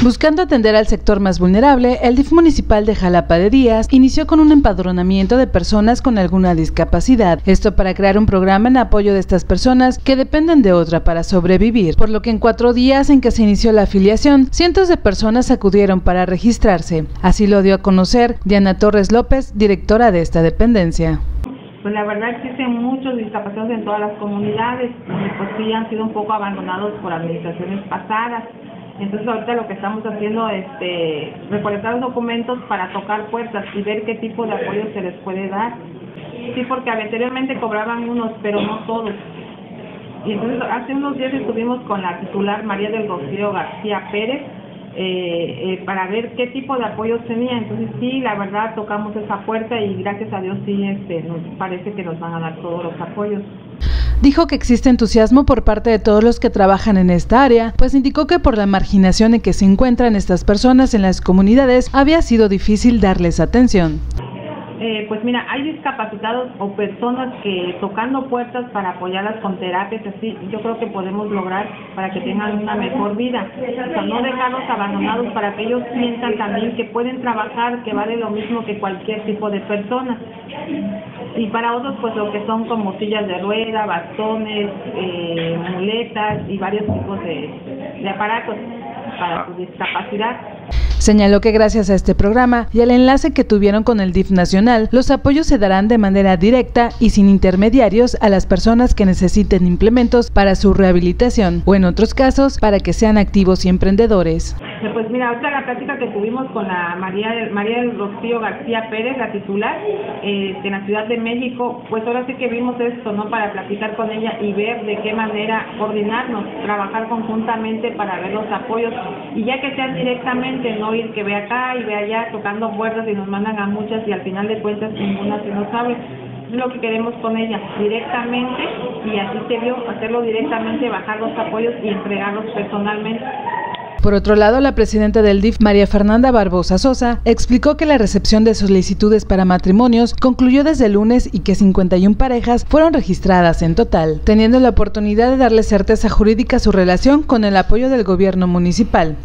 Buscando atender al sector más vulnerable, el DIF municipal de Jalapa de Díaz inició con un empadronamiento de personas con alguna discapacidad, esto para crear un programa en apoyo de estas personas que dependen de otra para sobrevivir, por lo que en cuatro días en que se inició la afiliación, cientos de personas acudieron para registrarse. Así lo dio a conocer Diana Torres López, directora de esta dependencia. Pues la verdad existen muchos discapacitados en todas las comunidades, pues sí han sido un poco abandonados por administraciones pasadas. Entonces ahorita lo que estamos haciendo es este, recolectar documentos para tocar puertas y ver qué tipo de apoyo se les puede dar. Sí, porque anteriormente cobraban unos, pero no todos. Y entonces hace unos días estuvimos con la titular María del Rocío García Pérez eh, eh, para ver qué tipo de apoyos tenía. Entonces sí, la verdad tocamos esa puerta y gracias a Dios sí, este, nos parece que nos van a dar todos los apoyos. Dijo que existe entusiasmo por parte de todos los que trabajan en esta área, pues indicó que por la marginación en que se encuentran estas personas en las comunidades había sido difícil darles atención. Eh, pues mira, hay discapacitados o personas que tocando puertas para apoyarlas con terapias, así, yo creo que podemos lograr para que tengan una mejor vida. O sea, no dejarlos abandonados para que ellos sientan también que pueden trabajar, que vale lo mismo que cualquier tipo de persona. Y para otros, pues lo que son como sillas de rueda, bastones, eh, muletas y varios tipos de, de aparatos para su discapacidad. Señaló que gracias a este programa y al enlace que tuvieron con el DIF nacional, los apoyos se darán de manera directa y sin intermediarios a las personas que necesiten implementos para su rehabilitación o en otros casos para que sean activos y emprendedores. Pues mira, ahorita la plática que tuvimos con la María, María del Rocío García Pérez, la titular, eh, la Ciudad de México, pues ahora sí que vimos esto, ¿no? Para platicar con ella y ver de qué manera coordinarnos, trabajar conjuntamente para ver los apoyos y ya que sean directamente, no ir que ve acá y ve allá tocando puertas y nos mandan a muchas y al final de cuentas ninguna se nos sabe es lo que queremos con ella, directamente, y así se vio, hacerlo directamente, bajar los apoyos y entregarlos personalmente. Por otro lado, la presidenta del DIF, María Fernanda Barbosa Sosa, explicó que la recepción de solicitudes para matrimonios concluyó desde el lunes y que 51 parejas fueron registradas en total, teniendo la oportunidad de darle certeza jurídica a su relación con el apoyo del gobierno municipal.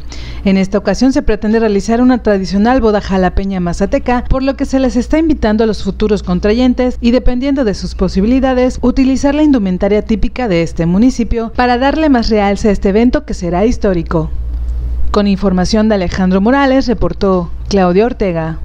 En esta ocasión se pretende realizar una tradicional boda jalapeña mazateca, por lo que se les está invitando a los futuros contrayentes y dependiendo de sus posibilidades, utilizar la indumentaria típica de este municipio para darle más realce a este evento que será histórico. Con información de Alejandro Morales, reportó Claudia Ortega.